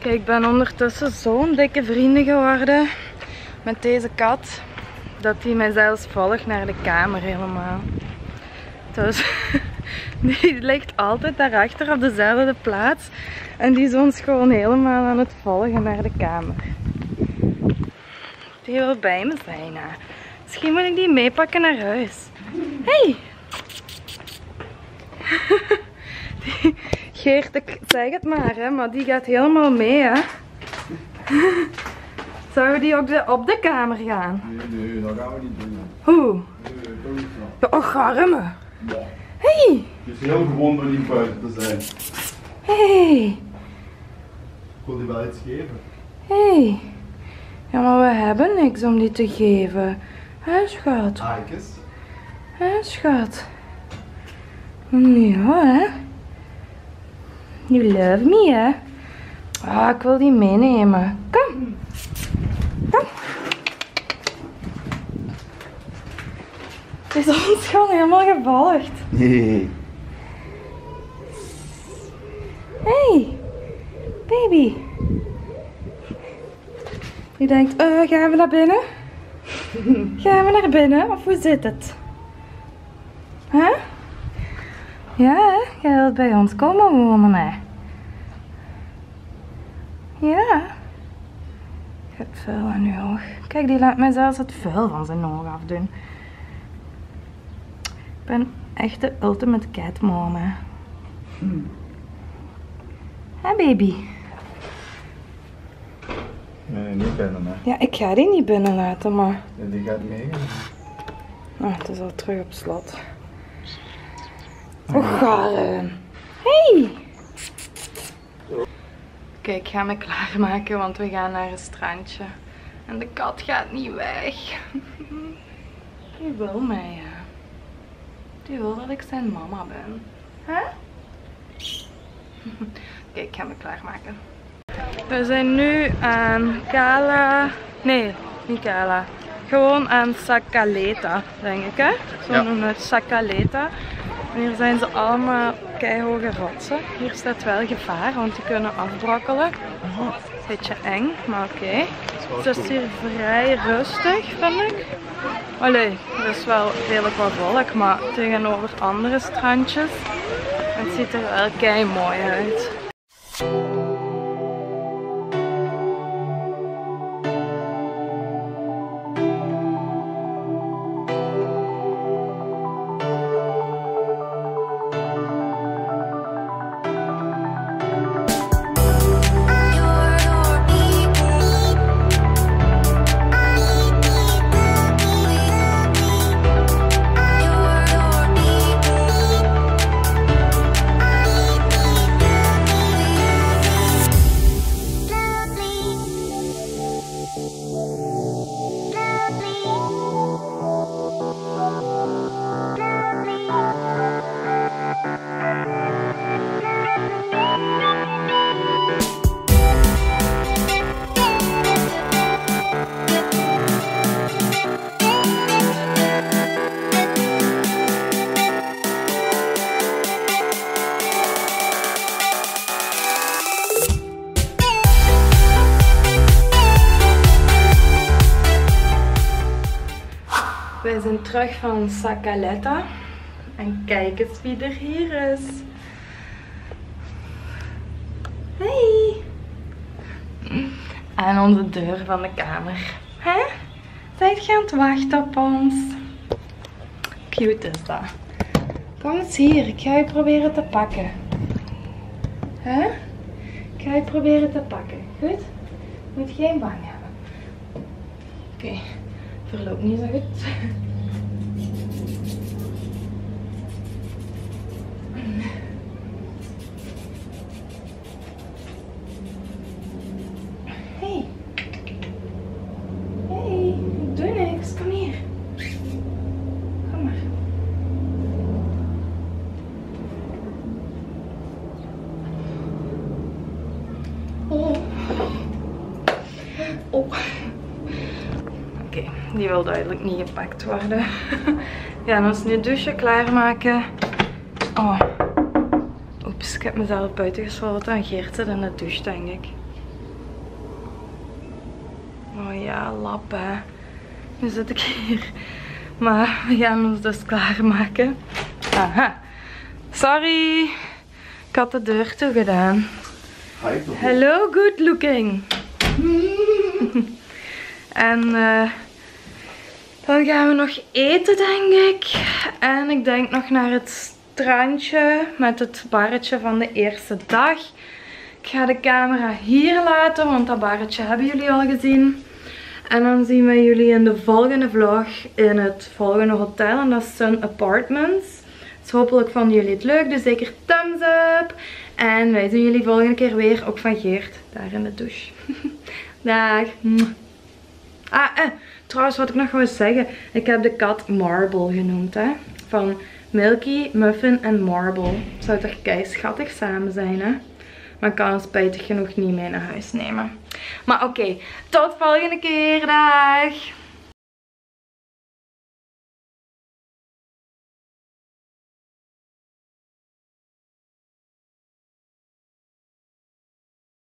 Kijk, ik ben ondertussen zo'n dikke vrienden geworden met deze kat. Dat hij mij zelfs volgt naar de kamer helemaal. Dus die ligt altijd daarachter op dezelfde plaats. En die is ons gewoon helemaal aan het volgen naar de kamer. Die wil bij me zijn. Hè. Misschien moet ik die meepakken naar huis. Hey! Geert, ik zeg het maar, hè, maar die gaat helemaal mee. Hè. Zouden die op de, op de kamer gaan? Nee, nee, dat gaan we niet doen. Hoe? Nee, toch niet zo. Arme. Ja. Hey! Het is heel gewoon om niet buiten te zijn. Hey! Ik wil die wel iets geven. Hey! Ja, maar we hebben niks om die te geven. Hè, schat? Aikes. Hè, schat? Ja, hè? You love me, hè? Ah, ik wil die meenemen. Kom. Kom. Het is ons gewoon helemaal gevolgd. Nee. Hey, baby. Je denkt, eh, gaan we naar binnen? gaan we naar binnen? Of hoe zit het? Huh? Ja, hè? jij wilt bij ons komen wonen, hè? Ja. Je hebt vuil aan je oog. Kijk, die laat mij zelfs het vuil van zijn oog afdoen. Ik ben echt de ultimate cat mom, hè. Hè, baby? Nee, niet binnen, hè. Ja, ik ga die niet binnen laten, maar... En die gaat meegaan. Oh, het is al terug op slot. Oh, garen. Hey! Oké, ik ga me klaarmaken, want we gaan naar een strandje. En de kat gaat niet weg. Die wil mij, ja. Die wil dat ik zijn mama ben. Hè? Oké, ik ga me klaarmaken. We zijn nu aan Kala. Nee, niet Kala. Gewoon aan Sakaleta, denk ik hè? Zo Ja. noemen we het Sakaleta. En hier zijn ze allemaal keihoge rotsen. Hier staat wel gevaar, want die kunnen afbrokkelen. Beetje eng, maar oké. Het is hier vrij rustig, vind ik. Allee, er is wel redelijk wat volk, maar tegenover andere strandjes. Het ziet er wel kei mooi uit. Wij zijn terug van Sakaleta. En kijk eens wie er hier is. Hey! Aan onze deur van de kamer. Hè? Zijt je aan het wachten op ons? Cute is dat. Kom eens hier, ik ga je proberen te pakken. Hè? Ik ga je proberen te pakken. Goed? Moet geen bang hebben. Oké, verloopt niet zo goed. Hey. Hey, ik doe niks. Kom hier. Kom maar. Oh. Oh. Oké, die wil duidelijk niet gepakt worden. We gaan ons nu douchen klaarmaken. Oh. Oeps, ik heb mezelf buiten gesloten en Geert zit in de douche, denk ik. Oh ja, lap hè. Nu zit ik hier. Maar we gaan ons dus klaarmaken. Aha. Sorry. Ik had de deur toe gedaan. Ga ik toch? Hello, good looking. en eh, dan gaan we nog eten, denk ik. En ik denk nog naar het strandje met het barretje van de eerste dag. Ik ga de camera hier laten, want dat barretje hebben jullie al gezien. En dan zien we jullie in de volgende vlog in het volgende hotel. En dat is Sun Apartments. Dus hopelijk vonden jullie het leuk. Dus zeker thumbs up. En wij zien jullie volgende keer weer. Ook van Geert. Daar in de douche. Dag. Ah, eh. Trouwens, wat ik nog wou zeggen. Ik heb de kat Marble genoemd, hè. Van Milky, Muffin en Marble. Zou toch kei schattig samen zijn, hè. Maar ik kan hem spijtig genoeg niet mee naar huis nemen. Maar oké, tot volgende keer. Dag!